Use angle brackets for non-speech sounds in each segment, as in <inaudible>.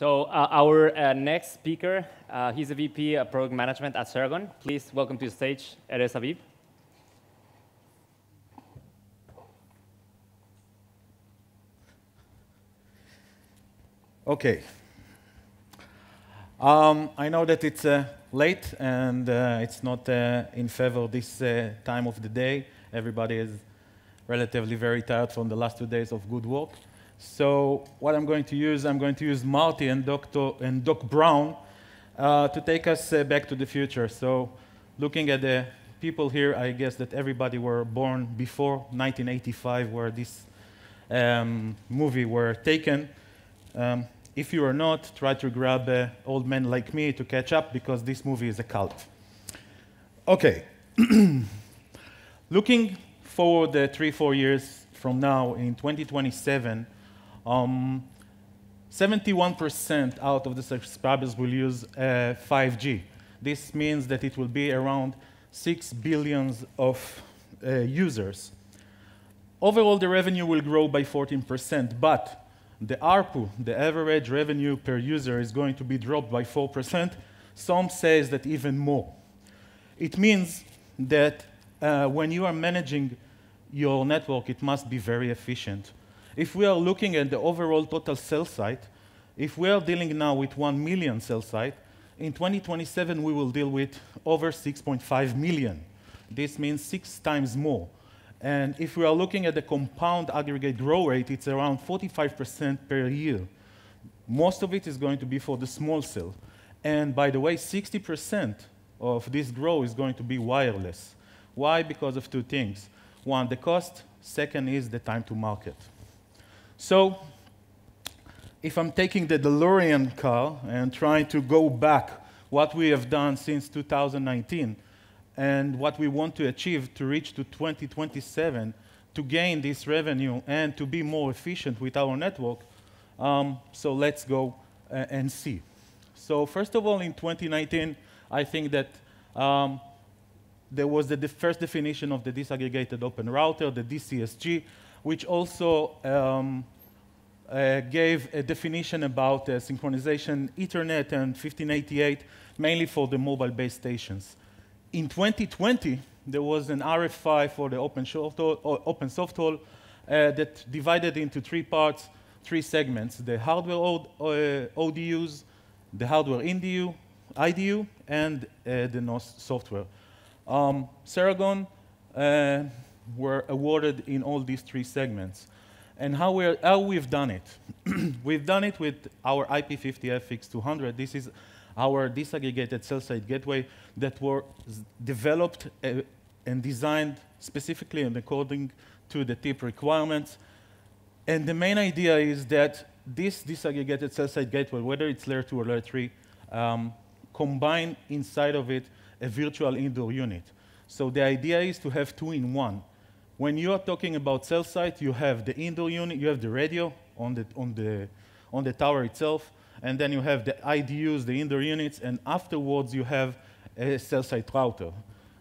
So uh, our uh, next speaker, uh, he's a VP of Product Management at Ceragon. Please welcome to the stage, Erez Aviv. Okay. Um, I know that it's uh, late and uh, it's not uh, in favor this time of the day. Everybody is relatively very tired from the last two days of good work. So what I'm going to use, I'm going to use Marty and, Dr., and Doc Brown uh, to take us uh, back to the future. So looking at the people here, I guess that everybody were born before 1985, where this um, movie were taken. Um, if you are not, try to grab an old man like me to catch up because this movie is a cult. Okay. <clears throat> Looking forward uh, three, four years from now in 2027, um, 71% out of the subscribers will use uh, 5G. This means that it will be around 6 billions of uh, users. Overall, the revenue will grow by 14%, but the ARPU, the average revenue per user, is going to be dropped by 4%. Some says that even more. It means that uh, when you are managing your network, it must be very efficient. If we are looking at the overall total cell site, if we are dealing now with 1 million cell site, in 2027 we will deal with over 6.5 million. This means six times more. And if we are looking at the compound aggregate growth rate, it's around 45% per year. Most of it is going to be for the small cell. And by the way, 60% of this growth is going to be wireless. Why? Because of two things. One, the cost. Second is the time to market. So if I'm taking the DeLorean car and trying to go back what we have done since 2019 and what we want to achieve to reach to 2027 to gain this revenue and to be more efficient with our network, um, so let's go uh, and see. So first of all, in 2019, I think that um, there was the first definition of the disaggregated open router, the DCSG, which also um, uh, gave a definition about uh, synchronization Ethernet and 1588, mainly for the mobile base stations. In 2020, there was an RFI for the open, open uh, that divided into three parts, three segments, the hardware ODUs, uh, the hardware IDU, IDU and uh, the NOS software. Um, Ceragon uh, were awarded in all these three segments. And how, we're, how we've done it? <clears throat> we've done it with our IP50FX200. This is our disaggregated cell site gateway that were developed uh, and designed specifically and according to the TIP requirements. And the main idea is that this disaggregated cell site gateway, whether it's layer 2 or layer 3, um, combine inside of it a virtual indoor unit. So the idea is to have two in one. When you are talking about cell site, you have the indoor unit, you have the radio on the, on the, on the tower itself, and then you have the IDUs, the indoor units, and afterwards you have a cell site router.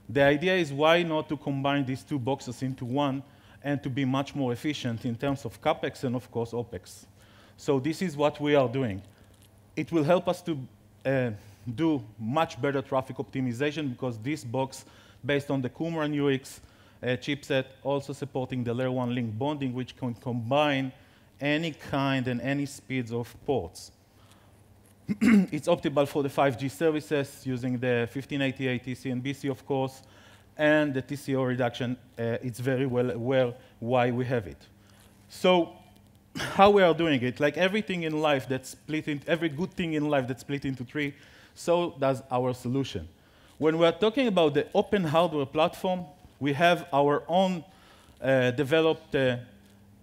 The idea is why not to combine these two boxes into one and to be much more efficient in terms of CapEx and, of course, OpEx. So this is what we are doing. It will help us to uh, do much better traffic optimization because this box, based on the Qumran UX chipset, also supporting the layer 1 link bonding, which can combine any kind and any speeds of ports. <clears throat> it's optimal for the 5G services using the 1588 TC and BC, of course, and the TCO reduction. Uh, it's very well aware why we have it. So <clears throat> how we are doing it, like everything in life that's split into, every good thing in life that's split into three, so does our solution. When we're talking about the open hardware platform, we have our own uh, developed uh,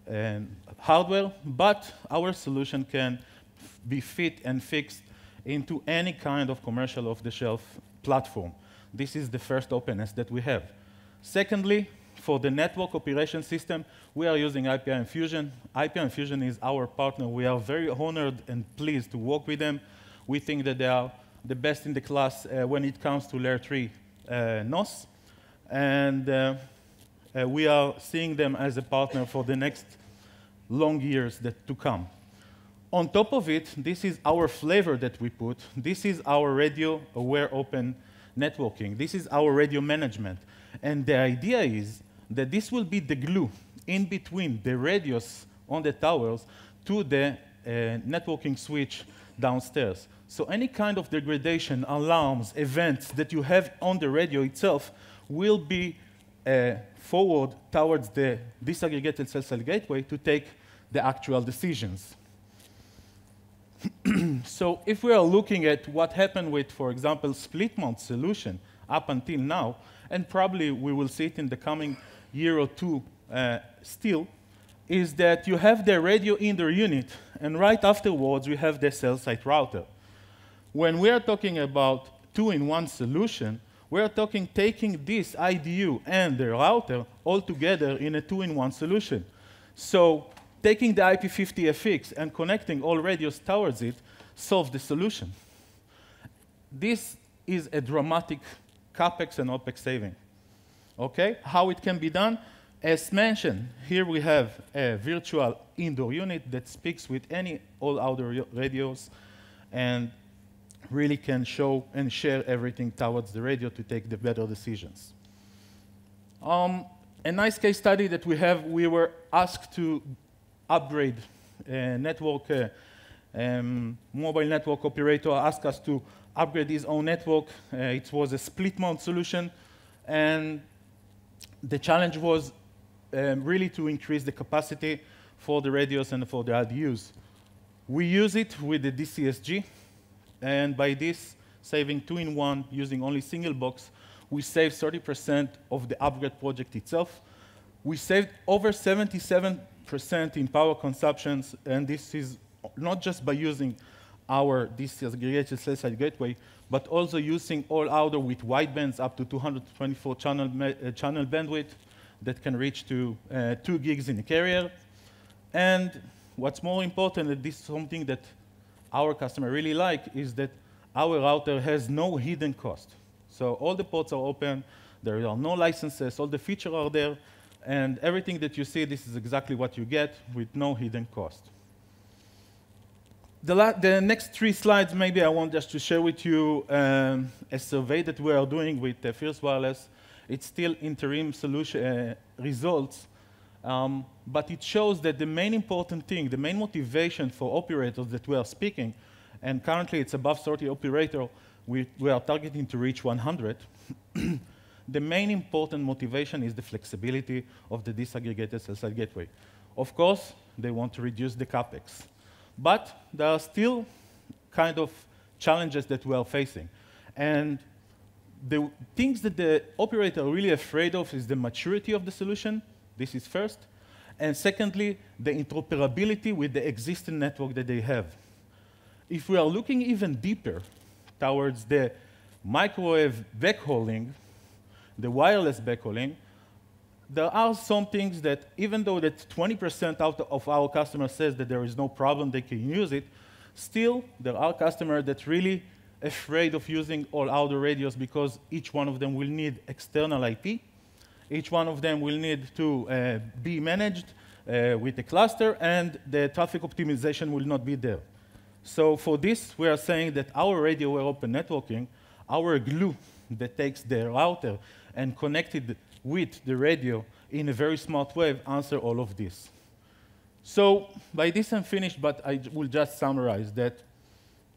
um, hardware, but our solution can be fit and fixed into any kind of commercial off-the-shelf platform. This is the first openness that we have. Secondly, for the network operation system, we are using IP Infusion. IP Infusion is our partner. We are very honored and pleased to work with them. We think that they are the best in the class uh, when it comes to layer 3 uh, NOS. And uh, uh, we are seeing them as a partner for the next long years that to come. On top of it, this is our flavor that we put. This is our radio aware open networking. This is our radio management. And the idea is that this will be the glue in between the radios on the towers to the uh, networking switch downstairs. So any kind of degradation, alarms, events that you have on the radio itself will be uh, forward towards the disaggregated cell site gateway to take the actual decisions. <clears throat> so if we are looking at what happened with, for example, split mount solution up until now, and probably we will see it in the coming year or two uh, still, is that you have the radio in the unit, and right afterwards we have the cell site router. When we are talking about two-in-one solution, we are talking taking this IDU and the router all together in a two-in-one solution. So taking the IP50FX and connecting all radios towards it solves the solution. This is a dramatic CapEx and OpEx saving. Okay, how it can be done? As mentioned, here we have a virtual indoor unit that speaks with any all other radios and really can show and share everything towards the radio to take the better decisions. Um, a nice case study that we have, we were asked to upgrade a network, uh, um, mobile network operator asked us to upgrade his own network. Uh, it was a split mount solution, and the challenge was um, really to increase the capacity for the radios and for the IDUs. We use it with the DCSG, and by this, saving two in one using only single box, we saved 30% of the upgrade project itself. We saved over 77% in power consumptions, and this is not just by using our disaggregated cell site gateway, but also using all other with widebands up to 224 channel, uh, channel bandwidth, that can reach to uh, 2 gigs in a carrier. And what's more important, this is something that our customer really like, is that our router has no hidden cost. So all the ports are open, there are no licenses, all the features are there, and everything that you see, this is exactly what you get with no hidden cost. The, the, next three slides, maybe I want just to share with you um, a survey that we are doing with uh, Fierce Wireless it's still interim solution uh, results, um, but it shows that the main important thing, the main motivation for operators that we are speaking, and currently it's above 30 operator, we, we are targeting to reach 100. <clears throat> the main important motivation is the flexibility of the disaggregated cell site gateway. Of course, they want to reduce the capex. But there are still kind of challenges that we are facing. And the things that the operator are really afraid of is the maturity of the solution. This is first. And secondly, the interoperability with the existing network that they have. If we are looking even deeper towards the microwave backhauling, the wireless backhauling, there are some things that, even though that 20% out of our customers says that there is no problem, they can use it, still there are customers that really afraid of using all other radios because each one of them will need external IP. Each one of them will need to uh, be managed uh, with a cluster, and the traffic optimization will not be there. So for this, we are saying that our radio aware open networking, our glue that takes the router and connected with the radio in a very smart way, answer all of this. So by this I'm finished, but I will just summarize that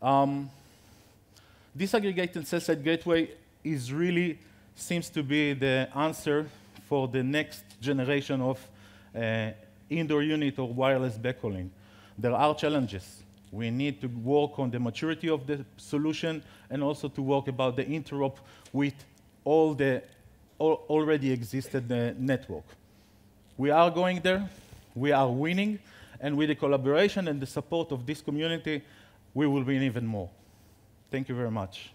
um, disaggregated cell-site gateway is really seems to be the answer for the next generation of uh, indoor unit or wireless backhauling. There are challenges. We need to work on the maturity of the solution and also to work about the interop with all the all already existed uh, network. We are going there. We are winning. And with the collaboration and the support of this community, we will win even more. Thank you very much.